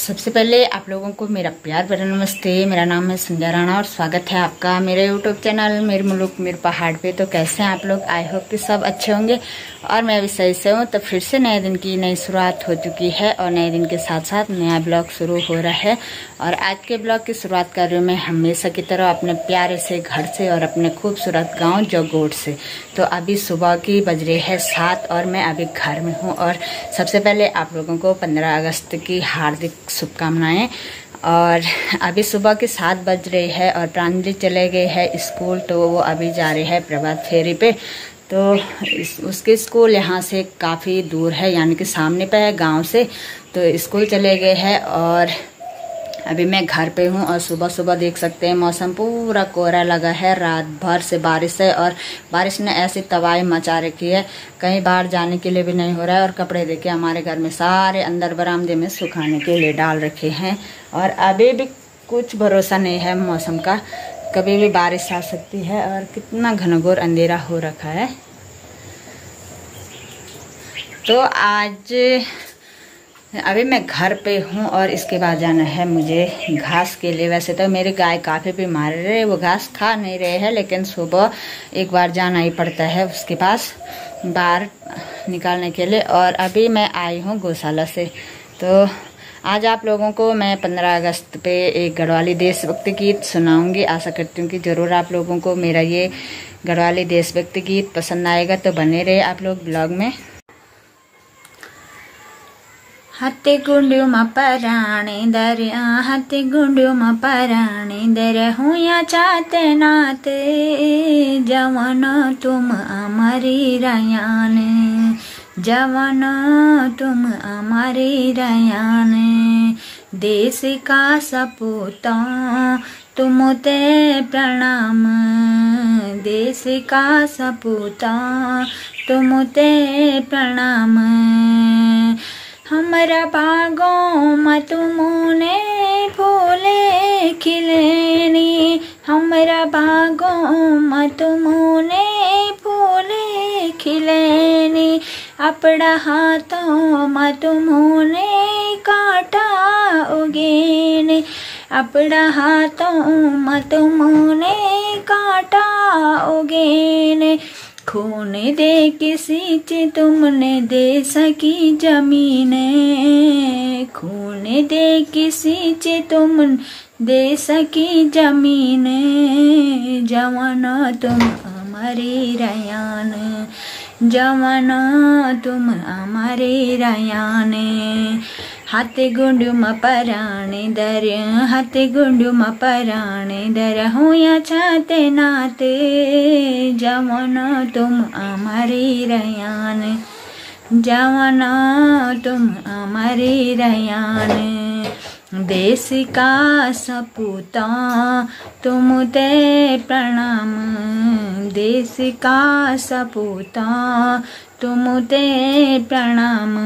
सबसे पहले आप लोगों को मेरा प्यार भरा नमस्ते। मेरा नाम है संध्या राणा और स्वागत है आपका मेरे यूट्यूब चैनल मेरे मुल्क, मेरे पहाड़ पे। तो कैसे हैं आप लोग? आई होप कि सब अच्छे होंगे। और मैं भी सही से हूँ तो फिर से नए दिन की नई शुरुआत हो चुकी है और नए दिन के साथ साथ नया ब्लॉग शुरू हो रहा है। और आज के ब्लॉग की शुरुआत कर रही हूँ मैं हमेशा की तरह अपने प्यारे से घर से और अपने खूबसूरत गाँव जोगोट से। तो अभी सुबह की बज रही है सात और मैं अभी घर में हूँ। और सबसे पहले आप लोगों को पंद्रह अगस्त की हार्दिक शुभकामनाएँ। और अभी सुबह के सात बज रही है और प्रांजलि चले गए हैं स्कूल तो वो अभी जा रहे हैं प्रभात फेरी पे। तो उसके स्कूल यहाँ से काफ़ी दूर है, यानी कि सामने पे है गाँव से। तो स्कूल चले गए हैं और अभी मैं घर पे हूँ और सुबह सुबह देख सकते हैं, मौसम पूरा कोहरा लगा है, रात भर से बारिश है और बारिश ने ऐसी तबाही मचा रखी है, कहीं बाहर जाने के लिए भी नहीं हो रहा है और कपड़े देखे हमारे घर में सारे अंदर बरामदे में सुखाने के लिए डाल रखे हैं और अभी भी कुछ भरोसा नहीं है मौसम का, कभी भी बारिश आ सकती है और कितना घनघोर अंधेरा हो रखा है। तो आज अभी मैं घर पे हूँ और इसके बाद जाना है मुझे घास के लिए। वैसे तो मेरी गाय काफ़ी बीमार रहे वो घास खा नहीं रहे हैं, लेकिन सुबह एक बार जाना ही पड़ता है उसके पास बाहर निकालने के लिए। और अभी मैं आई हूँ गौशाला से। तो आज आप लोगों को मैं 15 अगस्त पे एक गढ़वाली देशभक्ति गीत सुनाऊँगी। आशा करती हूँ कि ज़रूर आप लोगों को मेरा ये गढ़वाली देशभक्ति गीत पसंद आएगा तो बने रहे आप लोग ब्लॉग में। हत्ती गुंड्यूमा पराणे दरिया हत्ती गुंड्यूमा पराणे दर हुया चाते नाते जवन तुम अमरी रयान, जवन तुम अमरी रयान। देश का सपूता, तुम ते प्रणाम। देश का सपूता, तुम ते प्रणाम। हमरा बागों मतमुने फूले खिलेनी। हमरा बागों मतमुने फूले खिलेनी। अपना हाथों मतमुने काटा उगेने। अपना हाथों मतमुने काटा उगेने। खून दे किसी चे तुमने दे सकी ज़मीन। खून दे किसी चे तुम दे सकी ज़मीन। जवाना तुम हमारे रयान। जवाना तुम हमारे रयान। हाथे गुंडुम पराणे दर, हाथे गुंडुम पराणे दर, हुया छाते नाते, जवन तुम हमारे रयान, जवन तुम हमारे रयान। देश का सपूता, तुम ते प्रणाम। देश का सपूता, तुम ते प्रणाम।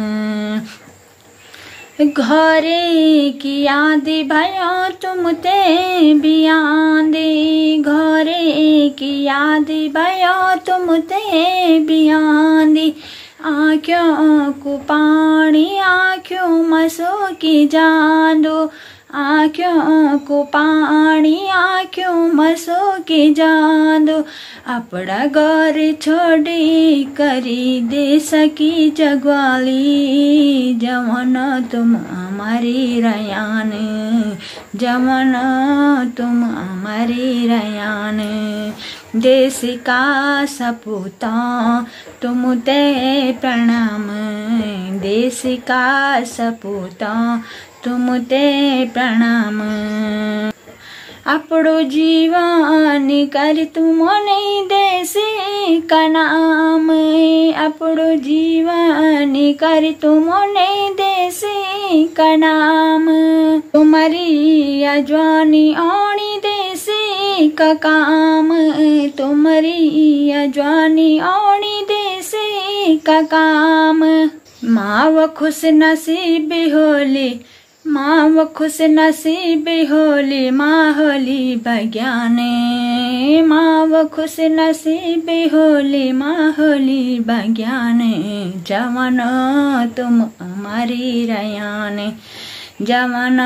घरे की याद भयो ते बियांदे घरे की याद भयो ते बियांदे आँखों को पानी, आँखों मसो की जादो। आँखों को पानी, आँखों मसो के जादो। अपना घर छोड़ी, करी दे सकी जगवाली। जवन तुम हमारी रयान। जवन तुम हमारी रयान। देश का सपूता तुम ते प्रणाम। देश का सपूता तुम ते प्रणाम। अपड़ो जीवन कर तुम नहीं देसी का नाम अपड़ो जीवन कर तुम नहीं देसी का नाम तुम्हारी अजवानी आनी देसी का काम तुम्हारी अजवानी आनी देसी का काम माँ वो खुश नसीब होली माँ होली बज्ञाने माँ वो खुश नसीब होली माँ होली बज्ञाने जवन तुम हमारी रयाने। जवान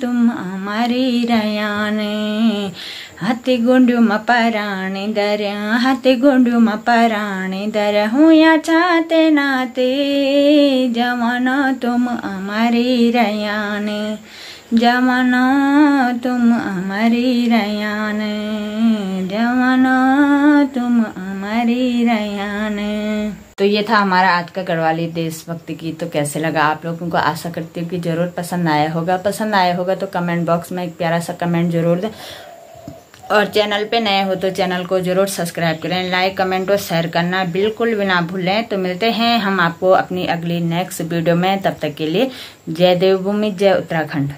तुम हमारी रयाने। हाथी गुंडू म पराणे दर हाथी गुंडू म पराणे दर हूँ या चाहते नाते, जमाना तुम हमारी रयाने, जमाना तुम हमारी रयान, जमाना तुम हमारी रयान। तो ये था हमारा आज का गढ़वाली देशभक्ति गीत। तो कैसे लगा आप लोगों को? आशा करती हूँ कि ज़रूर पसंद आया होगा। पसंद आया होगा तो कमेंट बॉक्स में एक प्यारा सा कमेंट ज़रूर दें और चैनल पे नए हो तो चैनल को ज़रूर सब्सक्राइब करें, लाइक, कमेंट और शेयर करना बिल्कुल भी ना भूलें। तो मिलते हैं हम आपको अपनी अगली नेक्स्ट वीडियो में। तब तक के लिए जय देवभूमि, जय उत्तराखंड।